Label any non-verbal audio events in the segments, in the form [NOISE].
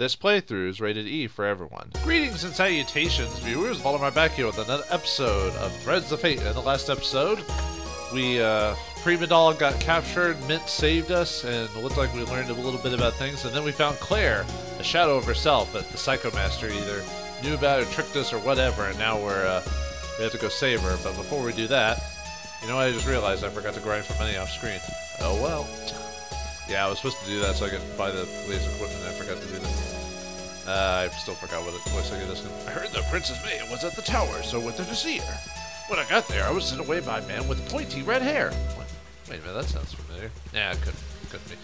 This playthrough is rated E for everyone. Greetings and salutations, viewers. Vauldemare back here with another episode of Threads of Fate. In the last episode, we, uh, Prima got captured, Mint saved us, and it looked like we learned a little bit about things, and then we found Claire, a shadow of herself, that the Psychomaster either knew about or tricked us or whatever, and now we're, uh, we have to go save her. But before we do that, you know what I just realized? I forgot to grind for money off screen. Oh well. Yeah, I was supposed to do that so I could buy the laser equipment, I forgot to do that. Uh, I still forgot what it was. I, this I heard the Princess Maya was at the tower, so went there to see her. When I got there, I was sent away by a man with pointy red hair. Wait, wait a minute, that sounds familiar. Nah, it couldn't, couldn't be.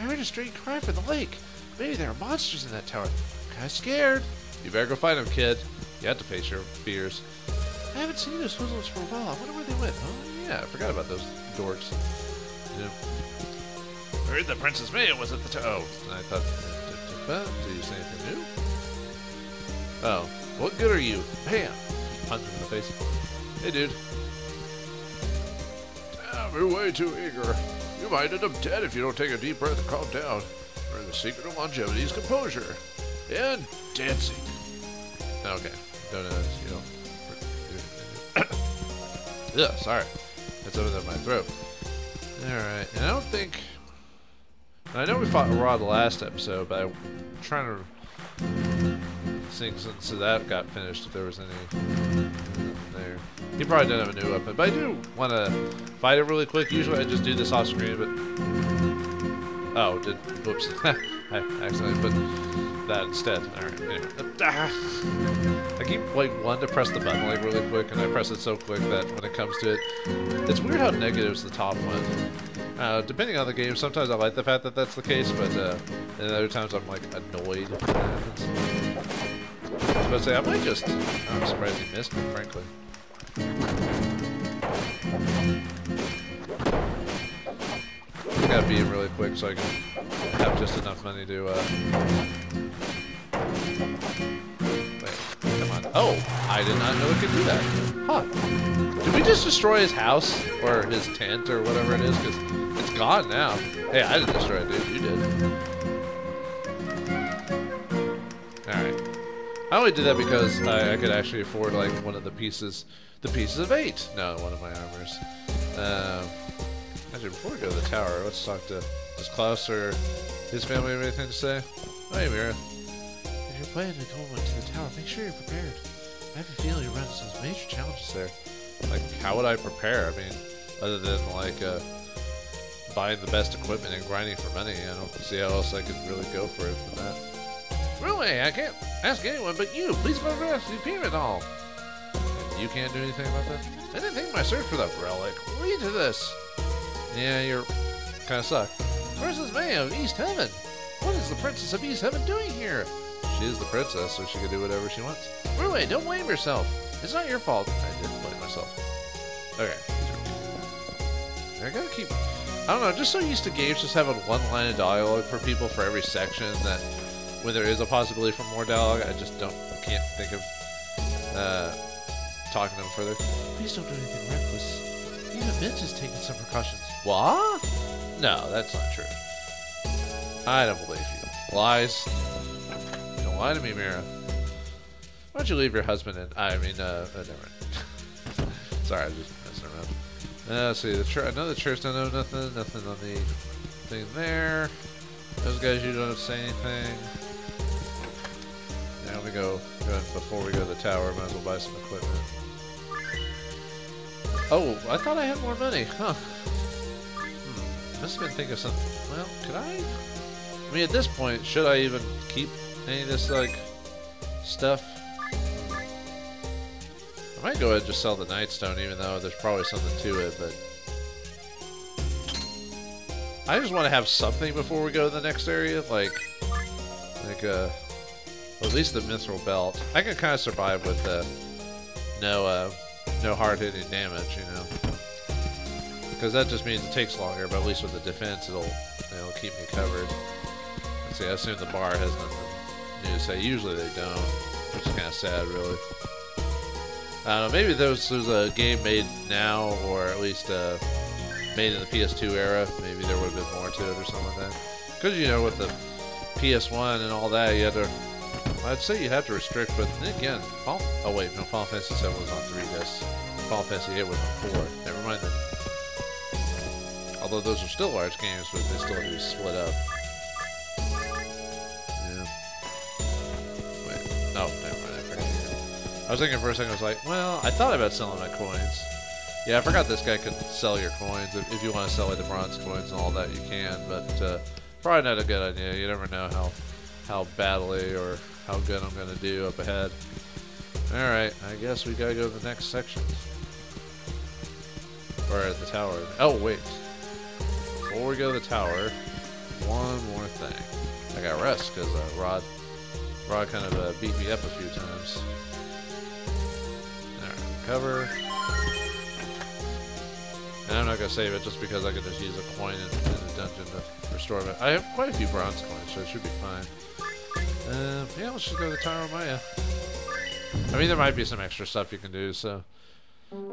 I heard a strange cry from the lake. Maybe there are monsters in that tower. I'm kinda scared. You better go find them, kid. You have to face your fears. I haven't seen those hoodlums for a while. I wonder where they went. Oh, yeah, I forgot about those dorks. Yeah. I heard that Princess Maya was at the tower. Oh, I thought. Did you say anything new? Oh, what good are you? Bam! Punch him in the face. Hey, dude. Damn, you're way too eager. You might end up dead if you don't take a deep breath and calm down. Or the secret of longevity is composure. And dancing. Okay. Don't, uh, you know. [COUGHS] Ugh, sorry. That's something in my throat. Alright, and I don't think... I know we fought the last episode, but I'm trying to think since that got finished if there was any there. He probably doesn't have a new weapon, but I do want to fight it really quick. Usually I just do this off screen, but... Oh, did... Whoops. [LAUGHS] I accidentally put that instead. Alright, anyway. Ah. I keep like one to press the button like really quick, and I press it so quick that when it comes to it, it's weird how negative is the top one. Uh, depending on the game, sometimes I like the fact that that's the case, but uh, and other times I'm like annoyed when happens. I might just. I'm surprised he missed me, frankly. I gotta beat him really quick so I can have just enough money to. Uh... Wait, come on. Oh, I did not know it could do that. Huh. Did we just destroy his house or his tent or whatever it is? Because gone now. Hey, I didn't destroy it, dude. You did. Alright. I only did that because I, I, could actually afford like one of the pieces, the pieces of eight. No, one of my armors. Um, actually, before we go to the tower, let's talk to does Klaus or his family have anything to say? Oh, hey, Mira. If you're planning to go into the tower, make sure you're prepared. I have a feeling you run into some major challenges there. Like, how would I prepare? I mean, other than like uh, buying the best equipment and grinding for money, I don't see how else I could really go for it than that. Really, I can't ask anyone but you. Please rest the pyramid hall. You can't do anything about that? I didn't think my search for that relic lead to this. Yeah, you're kind of suck. Princess Maya of East Heaven. What is the Princess of East Heaven doing here? She is the princess, so she can do whatever she wants. Really, don't blame yourself. It's not your fault. I didn't blame myself. Okay. I gotta keep... I don't know, just so used to games just having one line of dialogue for people for every section that when there is a possibility for more dialogue, I just don't, can't think of uh, talking to them further. Please don't do anything reckless. Even Mint is taking some precautions. What? No, that's not true. I don't believe you. Lies. Don't lie to me, Mira. Why don't you leave your husband and I mean, uh, uh never mind. [LAUGHS] Sorry, I'm just. Uh, let's see, the church. The church don't know nothing. Nothing on the thing there. Those guys, you don't say anything. Now we go, go before we go to the tower. Might as well buy some equipment. Oh, I thought I had more money. Huh. Hmm. Must have been thinking of something. Well, could I? I mean, at this point, should I even keep any of this, like, stuff? I might go ahead and just sell the Nightstone, even though there's probably something to it, but... I just want to have something before we go to the next area, like... Like, uh... Well, at least the Mithril Belt. I can kind of survive with, uh... No, uh... No hard-hitting damage, you know? Because that just means it takes longer, but at least with the defense, it'll, it'll keep me covered. Let's see, I assume the bar has nothing new to say. Usually they don't, which is kind of sad, really. Don't know, maybe there's, there's a game made now, or at least uh, made in the PS2 era. Maybe there would have been more to it or something like that. Because, you know, with the PS1 and all that, you had to. I'd say you have to restrict, but then again, oh wait, no, Final Fantasy 7 was on three discs. Final Fantasy 8 was on four. Never mind then. Although those are still large games, but they still have to be split up. I was thinking for a second, I was like, well, I thought about selling my coins. Yeah, I forgot this guy could sell your coins. If, if you want to sell like the bronze coins and all that, you can. But uh, probably not a good idea. You never know how how badly or how good I'm gonna do up ahead. All right, I guess we gotta go to the next section. Or the tower. Oh wait, before we go to the tower, one more thing. I got rest because uh, Rod Rod kind of uh, beat me up a few times. Cover. And I'm not going to save it just because I can just use a coin in, in the dungeon to restore it. I have quite a few bronze coins, so it should be fine. Uh, yeah, let's just go to of Maya. I mean, there might be some extra stuff you can do, so...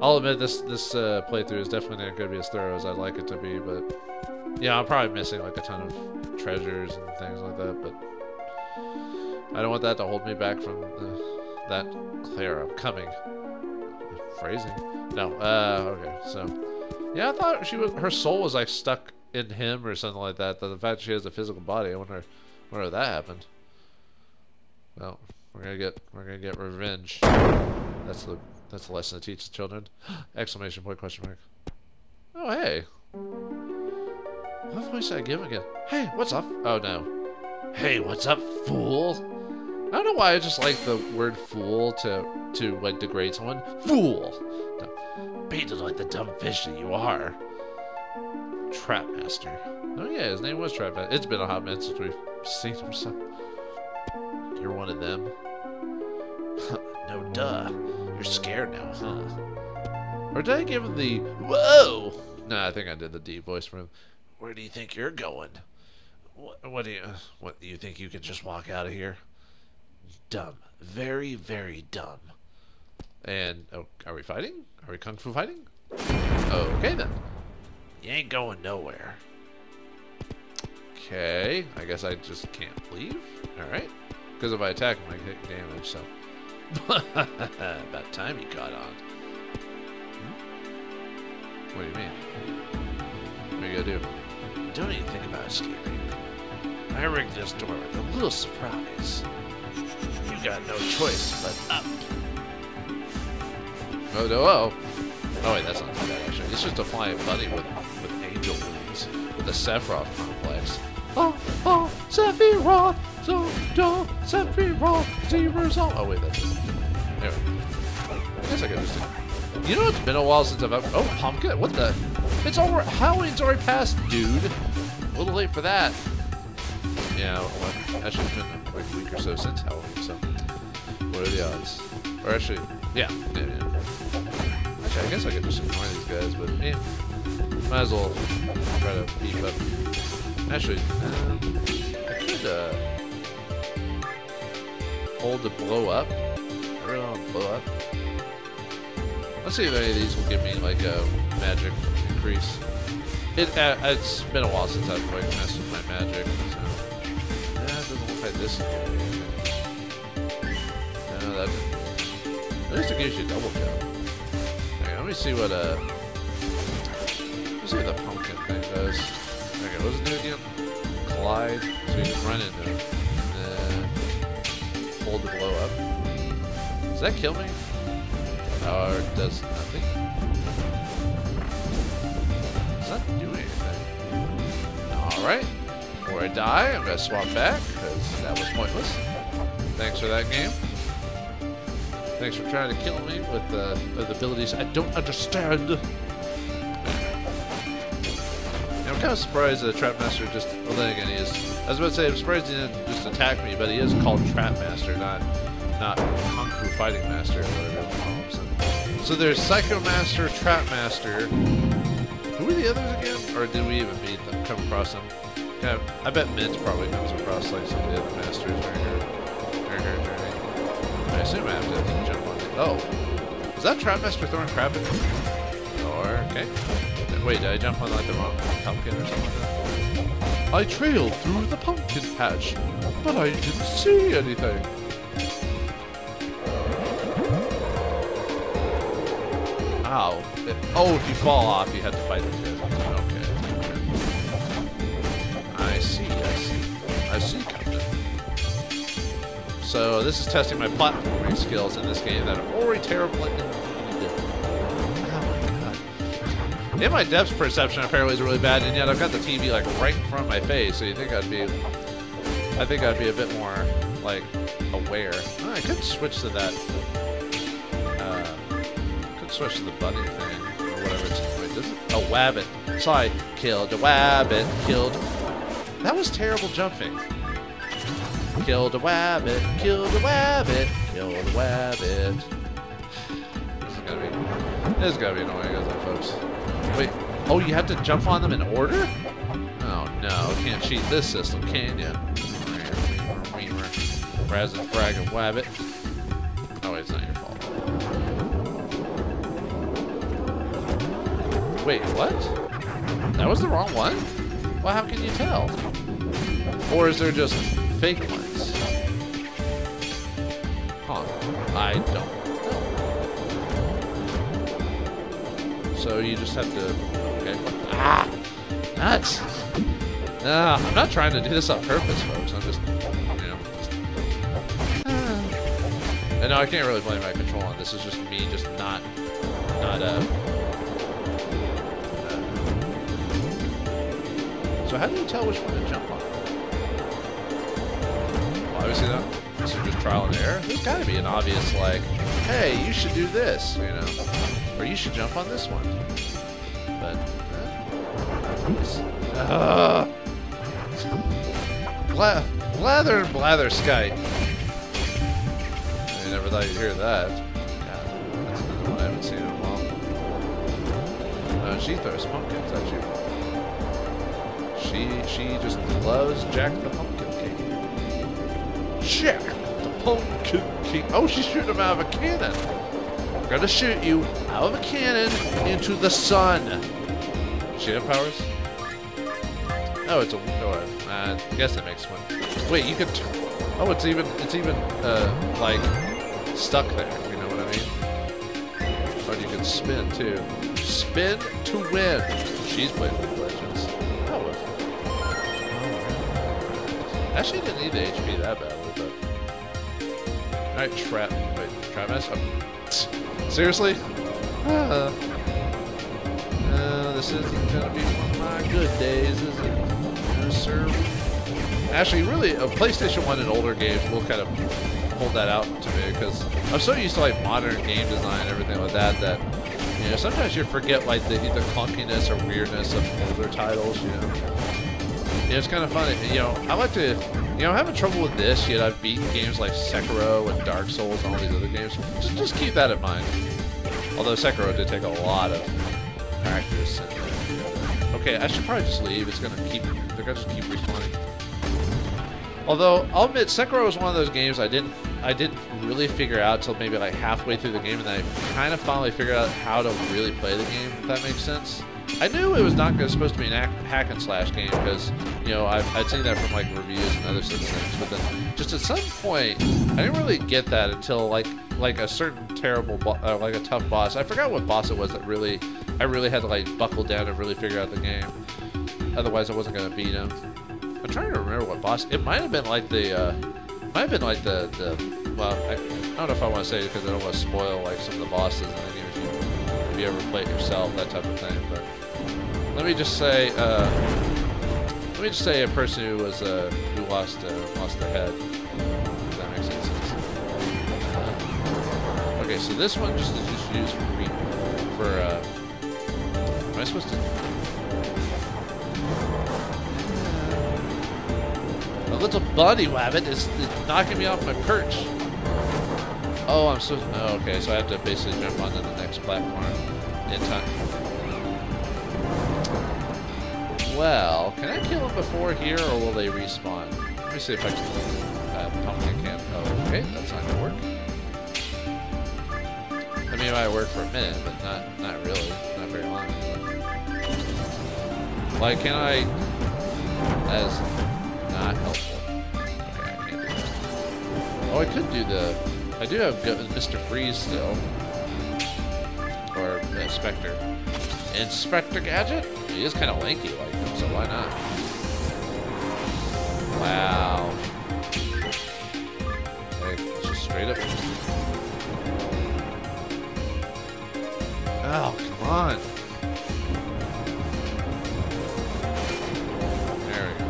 I'll admit this this uh, playthrough is definitely not going to be as thorough as I'd like it to be, but... Yeah, I'm probably missing like a ton of treasures and things like that, but... I don't want that to hold me back from the, that Clara coming. Phrasing? No, uh, okay, so... Yeah, I thought she was her soul was like stuck in him or something like that. The fact she has a physical body, I wonder, wonder if that happened. Well, we're gonna get we're gonna get revenge. That's the that's the lesson to teach the children. [GASPS] Exclamation point question mark. Oh hey. What voice did I give again? Hey, what's up? Oh no. Hey, what's up, fool? I don't know why I just like the word fool to to like degrade someone. Fool. No. Painted like the dumb fish that you are. Trapmaster. Oh yeah, his name was Trapmaster. It's been a hot minute since we've seen him. So you're one of them. [LAUGHS] no duh. You're scared now, huh? Or did I give him the whoa? No, I think I did the deep voice for him. Where do you think you're going? What, what do you what do you think you can just walk out of here? Dumb. Very, very dumb. And oh, are we fighting? Are we kung fu fighting? Okay then. You ain't going nowhere. Okay, I guess I just can't leave. All right, because if I attack him, I get damage. So [LAUGHS] about time he caught on. Hmm? What do you mean? What are you gonna do? Don't even think about escaping. I rigged this door with a little surprise. Got no choice but up. Oh no! Oh, oh wait, that's not too bad actually. It's just a flying bunny with with angel wings with a Sephiroth complex. Oh, oh, Sephiroth, so don't Sephiroth, Zero's all. Oh, oh wait, that's it. Anyway, I guess I could just. You know, it's been a while since I've. Oh, pumpkin! What the? It's already Halloween's already passed, dude. A little late for that. Yeah, well, actually, it's been a week or so since Halloween. So, what are the odds? Or actually, yeah, yeah, yeah. Actually, I guess I could just ignore these guys, but eh, might as well try to beef up. Actually, uh, I could uh, hold to blow up. I really want to blow up. Let's see if any of these will give me like a magic increase. It uh, it's been a while since I've like messed with my magic. So. Yeah, it doesn't look like this least it gives you double jump. Okay, let me see what uh let's see what the pumpkin thing does. Okay, what does it do again? Collide, so you can run into it. And hold to blow up. Does that kill me? Or does nothing? Does that do anything? Alright. Before I die, I'm gonna swap back, because that was pointless. Thanks for that game. Thanks for trying to kill me with, uh, with abilities I don't understand. Yeah, I'm kind of surprised that Trapmaster just. Well, then again, he is. I was about to say, I'm surprised he didn't just attack me, but he is called Trapmaster, not not Kung Fu Fighting Master or whatever. So, there's Psycho Master, Trapmaster. Who are the others again? Or did we even meet them? Come across them? Yeah, I bet Mint probably comes across like some of the other masters right here. Assume I have to jump on it. Oh. Is that Trapmaster throwing crap at me? Or, okay. Wait, did I jump on like the wrong pumpkin or something? I trailed through the pumpkin patch. But I didn't see anything. Ow. It- oh, if you fall off, you have to fight kid. Okay. I see, I see. I see. So this is testing my platforming skills in this game that are already terrible at. Oh my my depth perception apparently is really bad, and yet I've got the TV like right in front of my face, so you think I'd be I think I'd be a bit more like aware. Oh, I could switch to that uh could switch to the bunny thing or whatever it's wait, this is a wabbit. Sorry, killed a wabbit, killed that was terrible jumping. Killed a rabbit, killed a rabbit, killed a rabbit. This is gonna be this is gonna be annoying, isn't it, folks? Wait, oh you have to jump on them in order? Oh no, can't cheat this system, can ya? Raz and Frag and Wabbit. Oh wait, it's not your fault. Wait, what? That was the wrong one? Well, how can you tell? Or is there just fake ones? Huh. I don't know. So you just have to... Okay. Ah! Nuts! Nah, I'm not trying to do this on purpose, folks. I'm just, you know... Just, ah. And no, I can't really blame my control on this. It's just me just not... Not, uh... uh so how do you tell which one to jump on? Obviously not. This is just trial and error. There's got to be an obvious, like, hey, you should do this, you know, or you should jump on this one. But, uh, uh, [LAUGHS] Bla blather blather Skype. I never thought you'd hear that. Yeah, that's another one I haven't seen in a while. Uh, she throws pumpkins at you. She she just loves Jack the Pumpkin. Jack the Pumpkin King. Oh, she's shooting him out of a cannon. I'm gonna shoot you out of a cannon into the sun. She have powers? Oh, it's a oh, uh, I guess that makes one. Wait, you can. Oh, it's even it's even uh like stuck there. You know what I mean? Oh, you can spin too. Spin to win. She's playing of Legends. Oh, actually didn't need the HP that badly, but. All right, trap. Wait, trap mess. Oh. Seriously? Uh, uh, this isn't gonna be one of my good days, is it? Sir. Actually, really, a PlayStation 1 and older games will kind of hold that out to me because I'm so used to like modern game design and everything like that that you know sometimes you forget like the, the clunkiness or weirdness of older titles. You know, yeah, it's kind of funny. You know, I like to. You know, I'm having trouble with this, yet I've beaten games like Sekiro and Dark Souls and all these other games. Just, just keep that in mind. Although Sekiro did take a lot of practice. And, okay, I should probably just leave. It's gonna keep. They're gonna just keep respawning. Although I'll admit, Sekiro was one of those games I didn't. I didn't really figure out till maybe like halfway through the game, and I kind of finally figured out how to really play the game. If that makes sense. I knew it was not gonna, supposed to be an hack and slash game because you know I've, I'd seen that from like reviews and other such things, but then just at some point I didn't really get that until like like a certain terrible uh, like a tough boss. I forgot what boss it was that really I really had to like buckle down and really figure out the game. Otherwise, I wasn't gonna beat him. I'm trying to remember what boss. It might have been like the uh, might have been like the the well I, I don't know if I want to say it because I don't want to spoil like some of the bosses in the game if you if you ever play it yourself that type of thing, but. Let me just say, uh, let me just say a person who was uh, who lost uh, lost their head. If that makes sense. Uh, okay, so this one just is just used for re for. Uh, am I supposed to? A little bunny wabbit is, is knocking me off my perch. Oh, I'm so. Oh, okay, so I have to basically jump onto the next platform in time. Well, can I kill them before here, or will they respawn? Let me see if I can. Uh, pumpkin can. Oh, okay, that's not gonna work. I mean, it might work for a minute, but not not really, not very long. Why can't I? That is not helpful. Okay. Oh, I could do the... I do have Mr. Freeze still. Or uh, Spectre. Inspector Gadget? He is kind of lanky like so why not? Wow. Hey, it's just straight up. Oh, come on. There we go.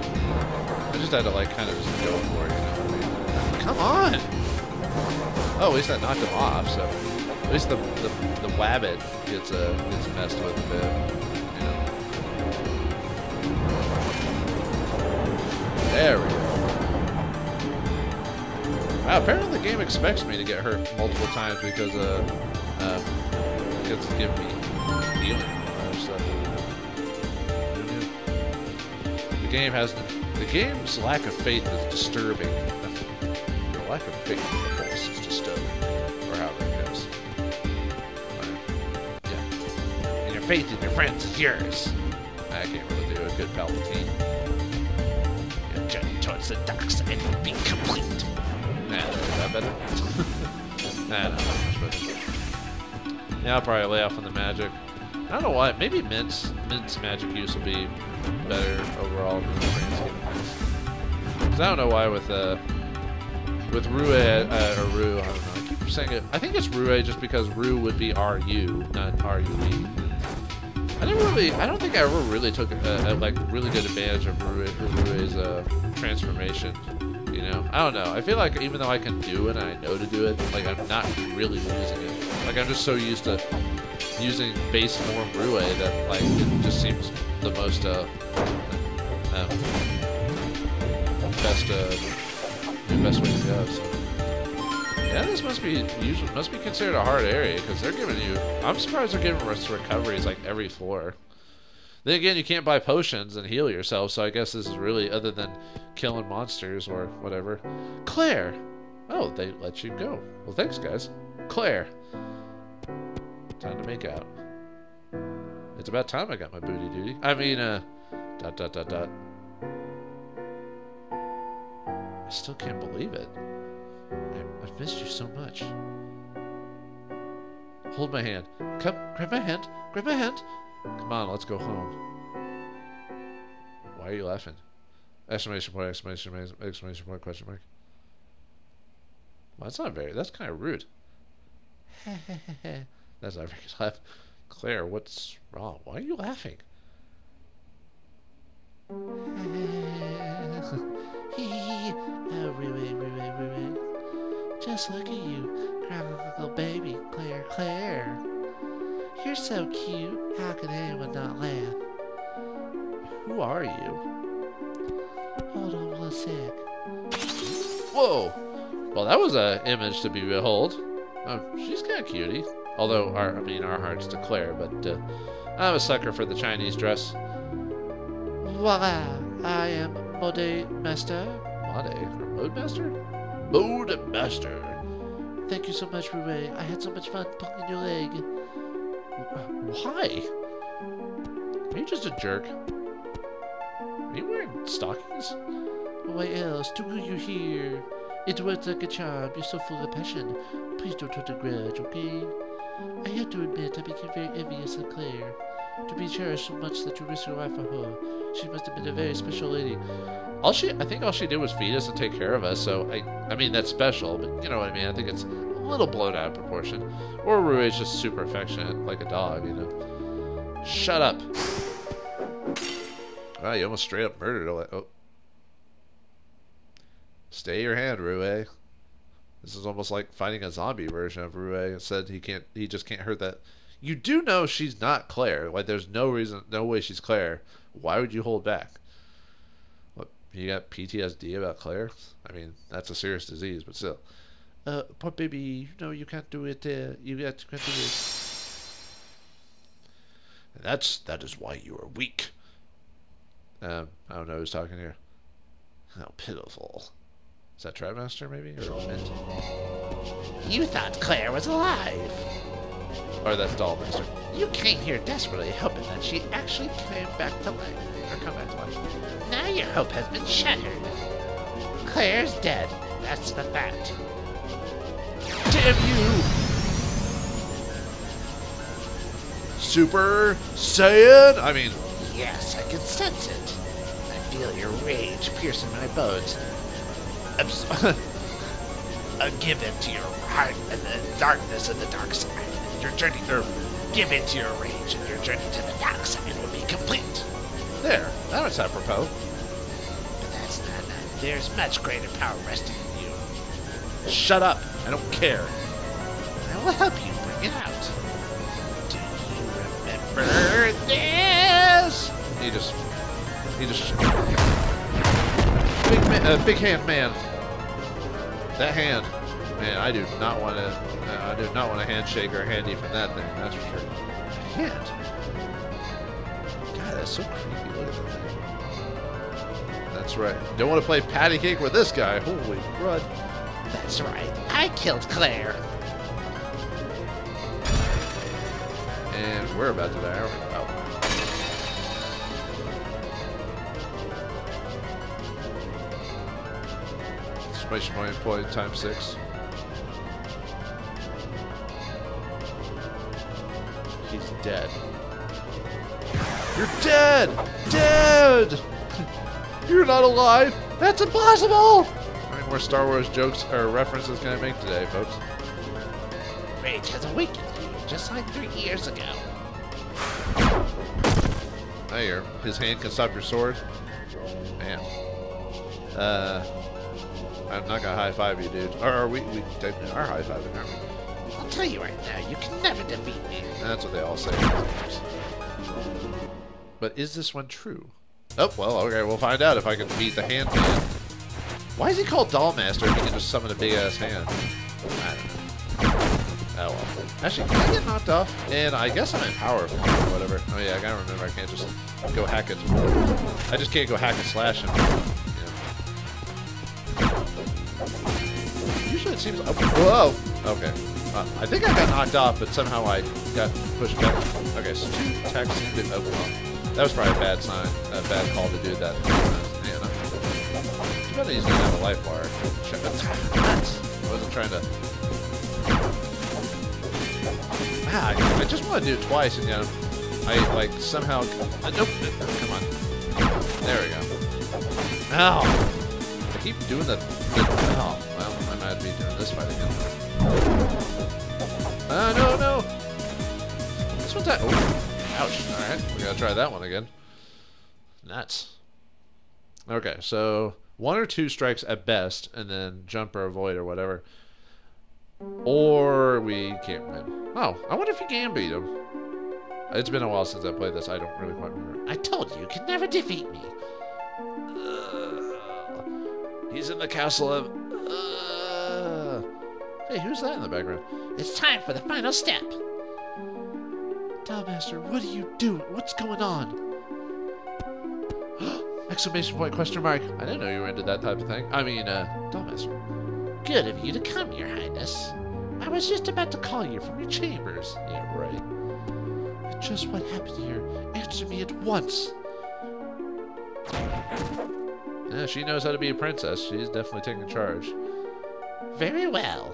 I just had to like kind of just go for it, you know I mean? Come on! Oh, at least I knocked him off, so at least the the, the wabbit gets uh gets messed with a bit. There we go. Wow, apparently the game expects me to get hurt multiple times because uh uh it's giving me healing stuff. The game has the game's lack of faith is disturbing. The lack of faith in the force is disturbing, or however it goes. Yeah, and your faith in your friends is yours. I can't really do a good Palpatine. Towards the side will be complete. Nah, that better? [LAUGHS] nah, not much better. Yeah, I'll probably lay off on the magic. I don't know why. Maybe Mint's Mint's magic use will be better overall than the grand scheme of things. 'Cause I don't know why with uh with Rue uh, or Rue. I don't know. I keep saying it. I think it's Rue just because Rue would be R U, not R U E. I didn't really. I don't think I ever really took a, a like really good advantage of Rue, Rue's uh, transformation. You know, I don't know. I feel like even though I can do it and I know to do it, like I'm not really using it. Like I'm just so used to using base form Rue that like it just seems the most uh, um, best uh, best way to go. So. Yeah, this must be usually must be considered a hard area because they're giving you. I'm surprised they're giving us recoveries like every floor. Then again, you can't buy potions and heal yourself, so I guess this is really other than killing monsters or whatever. Claire, oh, they let you go. Well, thanks, guys. Claire, time to make out. It's about time I got my booty duty. I mean, uh, dot dot dot dot. I still can't believe it. I, I've missed you so much. Hold my hand. Come, grab my hand. Grab my hand. Come on, let's go home. Why are you laughing? Exclamation point, exclamation point, exclamation point, question mark. Well, that's not very, that's kind of rude. [LAUGHS] that's not very good laugh. Claire, what's wrong? Why are you laughing? [LAUGHS] Just look at you, crying like a little baby, Claire, Claire. You're so cute. How could anyone not laugh? Who are you? Hold on one sec. Whoa! Well, that was a image to be behold. Oh, she's kind of cutie. Although, our, I mean, our hearts declare, but uh, I'm a sucker for the Chinese dress. Voila, I am Mode Master. Mode? Or Mode Master? Mode Master. Thank you so much, Rui. I had so much fun poking your leg. Why? Are you just a jerk? Are you wearing stockings? Why else? To who you here? It works like a charm. You're so full of passion. Please don't hold a grudge, okay? I have to admit, I became very envious of Claire. To be cherished so much that you risk your life for her. She must have been a very special lady. All she, I think all she did was feed us and take care of us. So I, I mean that's special, but you know what I mean. I think it's little blown out of proportion. Or Rui's just super affectionate, like a dog, you know. Shut up. Wow, you almost straight up murdered. Oh. Stay your hand, Rue. This is almost like fighting a zombie version of Rue. Said he can't, he just can't hurt that. You do know she's not Claire. Like, there's no reason, no way she's Claire. Why would you hold back? What, you got PTSD about Claire? I mean, that's a serious disease, but still. Uh, poor baby, you know you can't do it. Uh, you can't do it. That's that is why you are weak. Um, I don't know who's talking here. How pitiful. Is that Trapmaster maybe or Mint? You thought Claire was alive. Or that's Dollmaster. You came here desperately hoping that she actually came back to life. Or come back to life. Now your hope has been shattered. Claire's dead. That's the fact. Damn you! Super Saiyan? I mean, Yes, I can sense it. I feel your rage piercing my bones. Abs- [LAUGHS] uh, give in to your heart and the darkness of the dark side. And your journey, or give in to your rage, and your journey to the dark side will be complete. there. That was apropos. But that's not enough. There's much greater power resting in you. Shut up. I don't care. I will help you bring it out. Do you remember this? He just, he just, big man, uh, big hand man. That hand, man, I do not want to, uh, I do not want a handshake or a handy from that thing. That's for sure. Hand. God, that's so creepy. Look at that thing. That's right. Don't want to play patty cake with this guy. Holy crud. That's right. I killed Claire. And we're about to die, aren't we? Employed times six. He's dead. You're dead! Dead! [LAUGHS] You're not alive! That's impossible! More Star Wars jokes or references can I make today, folks? Rage has awakened you, just like three years ago. There, his hand can stop your sword. Man. Uh, I'm not gonna high five you, dude. Or are we? We are high fiving, aren't we? I'll tell you right now, you can never defeat me. That's what they all say. But is this one true? Oh, well, okay, we'll find out if I can beat the hand man. Why is he called Dollmaster if he can just summon a big ass hand? Oh well. Actually, can I get knocked off? And I guess I'm in power or whatever. Oh yeah, I gotta remember I can't just go hack it. I just can't go hack and slash him. Yeah. Usually it seems. Oh, whoa! Okay. Uh, I think I got knocked off, but somehow I got pushed back. Okay, so two attacks seem to. Oh, well. That was probably a bad sign, a bad call to do that. He's gonna have a life bar. I wasn't trying to. Ah, I, just want to do it twice, and yet I like somehow. Uh, nope. Come on. There we go. Ow! I keep doing the. the oh, well, I might be doing this fight again. Ah, no, no. This one's at. Oh, ouch. All right, we gotta try that one again. Nuts. Okay, so one or two strikes at best, and then jump or avoid or whatever. Or we can't win. Oh, I wonder if you can beat him. It's been a while since I played this. I don't really quite remember. I told you, you can never defeat me. He's in the castle of. Uh, hey, who's that in the background? It's time for the final step. Dollmaster, what are you doing? What's going on? Exclamation point, question mark. I didn't know you were into that type of thing. I mean, uh, Dollmaster. Good of you to come, Your Highness. I was just about to call you from your chambers. Yeah, right. But Just what happened here? Answer me at once. Yeah, she knows how to be a princess. She's definitely taking charge. Very well.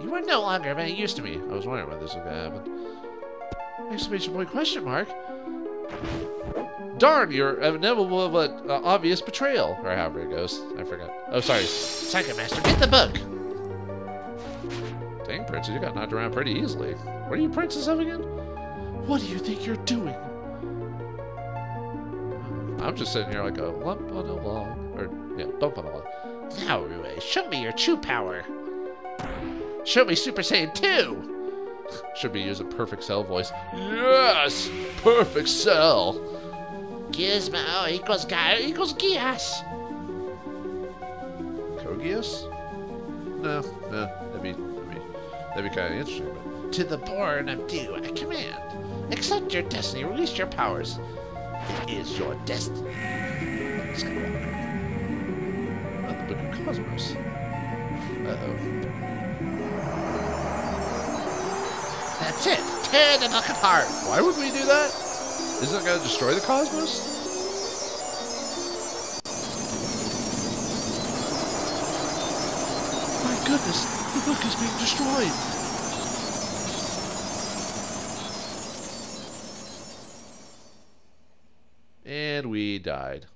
You are no longer Very used to me. I was wondering when this was gonna happen. Exclamation point, question mark. Darn, your inevitable but uh, obvious betrayal, or however it goes. I forgot. Oh, sorry. Psycho Master, get the book. Dang, princess, you got knocked around pretty easily. What are you princess of again? What do you think you're doing? I'm just sitting here like a lump on a log, or yeah, bump on a log. Now, Rue, show me your true power. Show me Super Saiyan 2. Should be using perfect cell voice. Yes, perfect cell. Gizmo equals Gaio equals Gias. Kogias? No, no, that'd be that'd be that'd be kind of interesting. But To the born of dew, I command. Accept your destiny, release your powers. It is your destiny. Skywalker. not the Book of Cosmos. Uh oh. That's it. Tear the book apart. Why would we do that? Isn't it going to destroy the cosmos? My goodness, the book is being destroyed! And we died.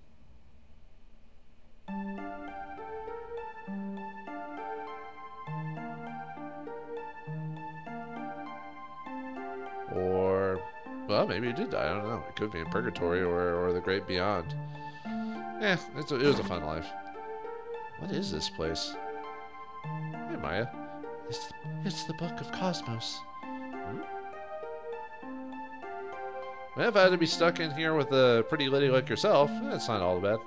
Maybe it did die. I don't know. It could be in purgatory or, or the great beyond. Eh, a, it was a fun life. What is this place? Hey, Maya. It's the, it's the Book of Cosmos. Well, if I had to be stuck in here with a pretty lady like yourself, that's not all bad.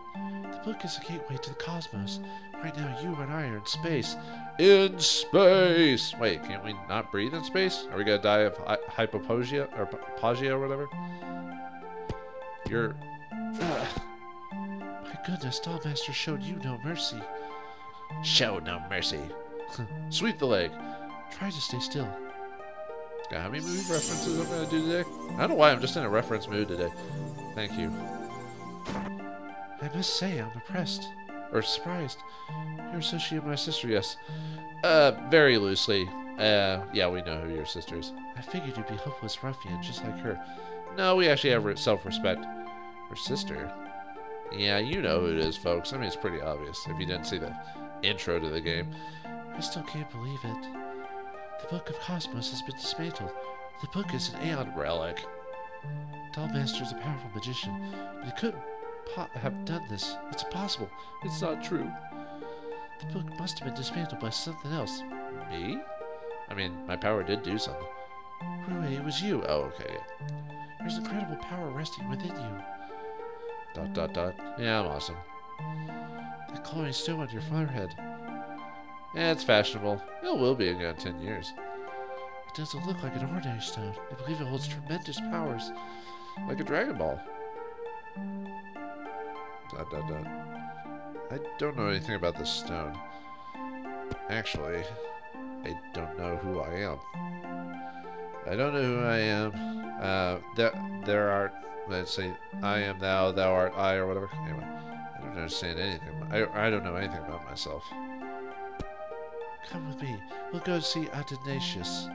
Book is a gateway to the cosmos. Right now, you and I are in space. In space! Wait, can't we not breathe in space? Are we gonna die of hy- hypopogia or pausia or whatever? You're. My goodness, Dollmaster showed you no mercy. Show no mercy. [LAUGHS] Sweep the leg. Try to stay still. How many movie references I'm gonna do today? I don't know why I'm just in a reference mood today. Thank you. I must say, I'm impressed. Or surprised. You're associated with my sister, yes. Uh, very loosely. Uh, yeah, we know who your sister is. I figured you'd be a hopeless ruffian just like her. No, we actually have self respect. Her sister? Yeah, you know who it is, folks. I mean, it's pretty obvious if you didn't see the intro to the game. I still can't believe it. The Book of Cosmos has been dismantled. The book is an Aeon Relic. Dollmaster is a powerful magician, but he couldn't have done this. It's impossible. It's not true. The book must have been dismantled by something else. Me? I mean, my power did do something. Rue, it was you. Oh, okay. There's incredible power resting within you. Dot, dot, dot. Yeah, I'm awesome. That glowing stone on your forehead. Yeah, it's fashionable. It will be in 10 years. It doesn't look like an ordinary stone. I believe it holds tremendous powers. Like a Dragon Ball. Dot, dot, dot. I don't know anything about this stone. Actually, I don't know who I am. I don't know who I am. Uh, there, there are, let's say, I am thou, thou art I, or whatever. Anyway, I don't understand anything. I, I don't know anything about myself. Come with me. We'll go see Athanasius.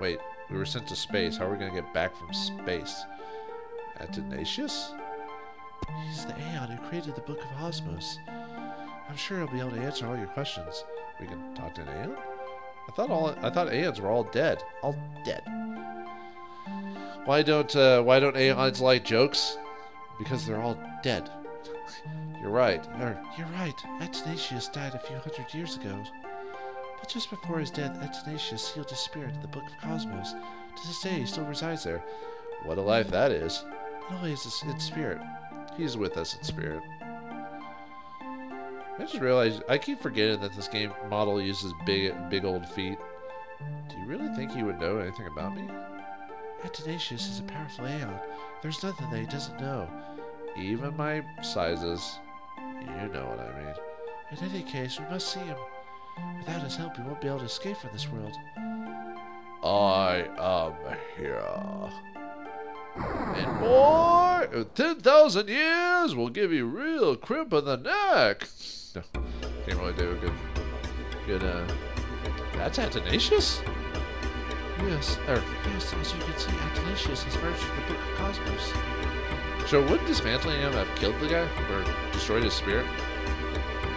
Wait, we were sent to space. How are we going to get back from space? Athanasius? He's the Aeon who created the Book of Cosmos. I'm sure he'll be able to answer all your questions. We can talk to an Aeon? I thought all I thought Aeons were all dead. All dead. Why don't uh, why don't Aeons like jokes? Because they're all dead. [LAUGHS] You're right. You're right. Athanasius died a few hundred years ago. But just before his death, Athanasius sealed his spirit in the Book of Cosmos. To this day, he still resides there. what a life that is. But only is in spirit. He's with us in spirit. I just realized I keep forgetting that this game model uses big big old feet. Do you really think he would know anything about me? Athanasius is a powerful Aeon. There's nothing that he doesn't know. Even my sizes. You know what I mean. In any case, we must see him. Without his help, we won't be able to escape from this world. I am here. And boy, 10,000 years will give you real crimp in the neck. No, can't really do a good, good, uh, that's Athanasius? Yes, er, yes, as you can see, Athanasius has merged with the Book of Cosmos. So would dismantling him have killed the guy or destroyed his spirit?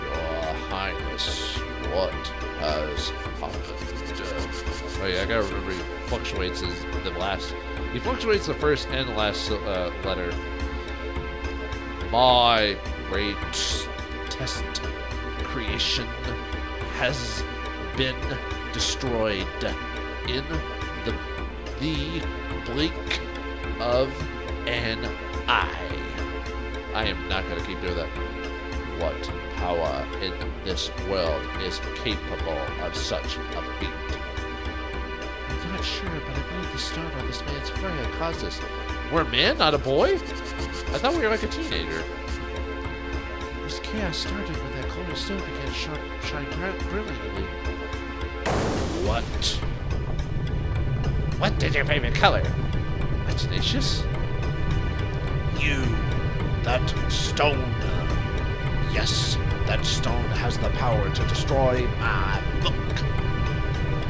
Your Highness, what has happened? Oh yeah, I gotta remember he fluctuates his the last. He fluctuates the first and last uh, letter. My great test creation has been destroyed in the the blink of an eye. I am not gonna keep doing that. What power in this world is capable of such a feat? Sure, but I believe the stone on this man's forehead caused this. We're a man, not a boy? I thought we were like a teenager. This chaos started when that glowing stone began to shine, shine bri- brilliantly. What? What is your favorite color? Athanasius? You, that stone. Yes, That stone has the power to destroy my book.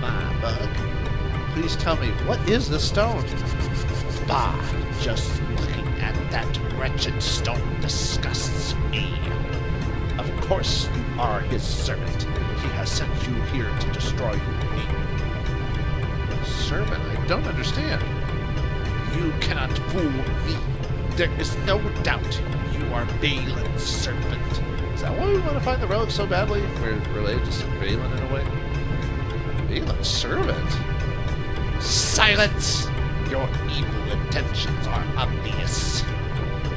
My book. Please tell me, what is this stone? Bah, just looking at that wretched stone disgusts me. Of course you are his servant. He has sent you here to destroy me. Servant, I don't understand. You cannot fool me. There is no doubt you are Valen's servant. Is that why we want to find the relic so badly? We're related to Valen in a way? Valen's servant? Silence! Your evil intentions are obvious.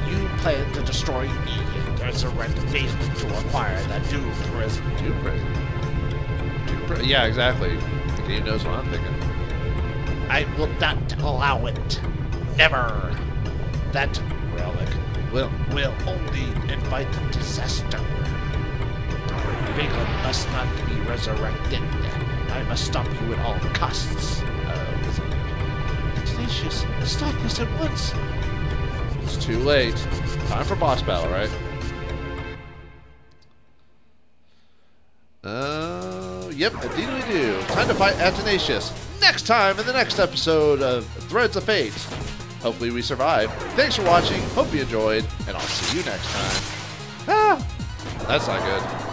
You plan to destroy me and resurrect Valen to acquire the Doom Prism. Doom Prison. Doom Pri- yeah, exactly. The game knows what I'm thinking. I will not allow it. Never. That relic will will only invite disaster. Valen must not be resurrected. I must stop you at all costs. Wizard. Ignatius, stop this at once. It's too late. Time for boss battle, right? Uh, yep, indeed we do. Time to fight Athanasius. Next time in the next episode of Threads of Fate. Hopefully we survive. Thanks for watching. Hope you enjoyed, and I'll see you next time. Ah, that's not good.